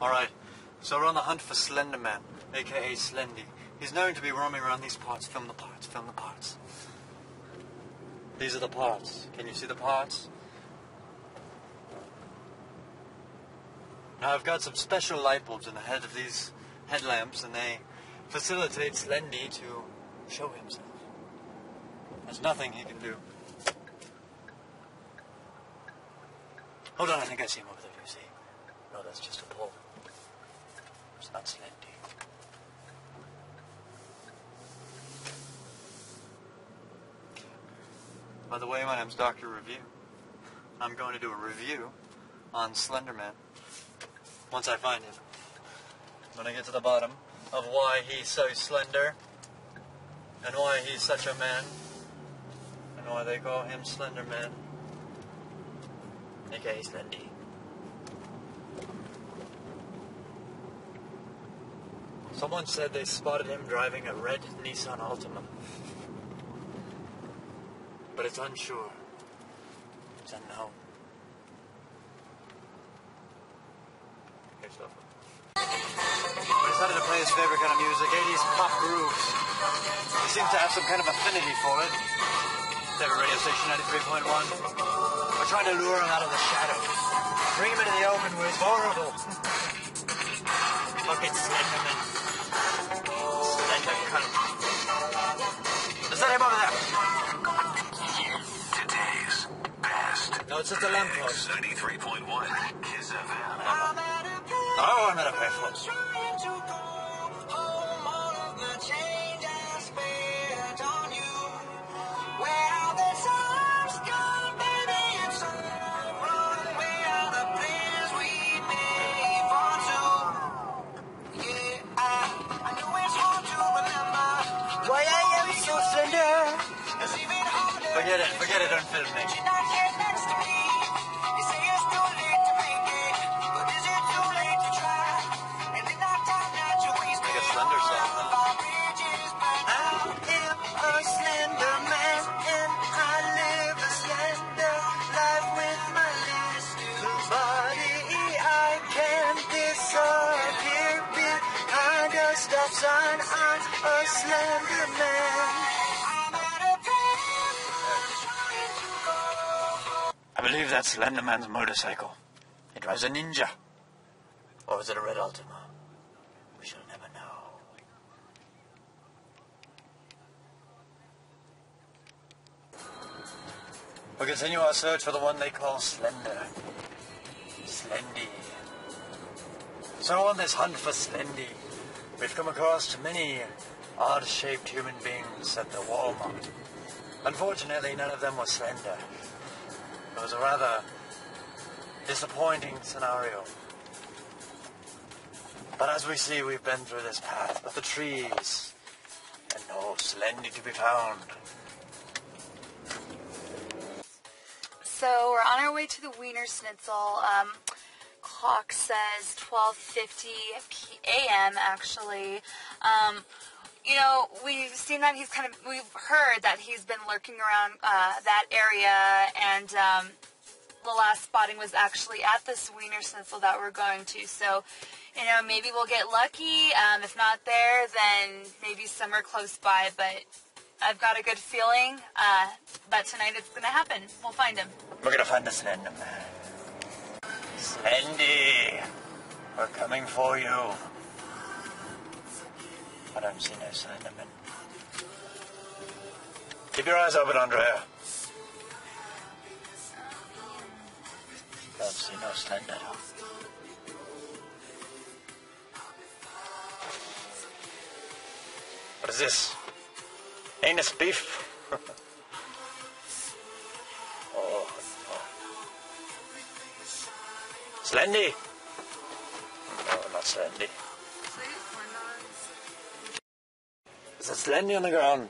Alright, so we're on the hunt for Slender Man, aka Slendy. He's known to be roaming around these parts. Film the parts, film the parts. These are the parts. Can you see the parts? Now I've got some special light bulbs in the head of these headlamps and they facilitate Slendy to show himself. There's nothing he can do. Hold on, I think I see him over there, you see? No, that's just a pole. By the way, my name's Dr. Review. I'm going to do a review on Slenderman once I find him. When I get to the bottom of why he's so slender and why he's such a man and why they call him Slender Man, aka Slendy. Someone said they spotted him driving a red Nissan Altima. But it's unsure. It's unknown. Here's stuff. I decided to play his favorite kind of music, 80s pop grooves. He seems to have some kind of affinity for it. Favorite radio station, 93.1. We're trying to lure him out of the shadows. Bring him into the open where it's vulnerable. Fucking Slenderman. Slender No, it's just a lamppost. 93.1 Kiss FM. Oh, I'm at a payphone. Why I am so slender. Forget it, forget it, don't film me. Make a slender song. I I believe that's Slenderman's motorcycle. He drives a ninja. Or is it a red Altima? We shall never know. We'll continue our search for the one they call Slender. Slendy. So on this hunt for Slendy, we've come across many odd-shaped human beings at the Walmart. Unfortunately, none of them were slender. It was a rather disappointing scenario. But as we see, we've been through this path with the trees, and no Slendy to be found. So we're on our way to the Wiener Schnitzel. Um, clock says 12:50 p- a.m. Actually, um, you know we've seen that he's kind of we've heard that he's been lurking around uh, that area, and um, the last spotting was actually at this Wiener Schnitzel that we're going to. So, you know, maybe we'll get lucky. Um, if not there, then maybe somewhere close by. But I've got a good feeling uh, that tonight it's going to happen. We'll find him. We're gonna find the Slender Man. Slendy, we're coming for you. I don't see no Slenderman. Keep your eyes open, Andrea. Don't see no Slender. What is this? Anus beef? oh, no. Slendy? No, not Slendy. It's a slendy on the ground.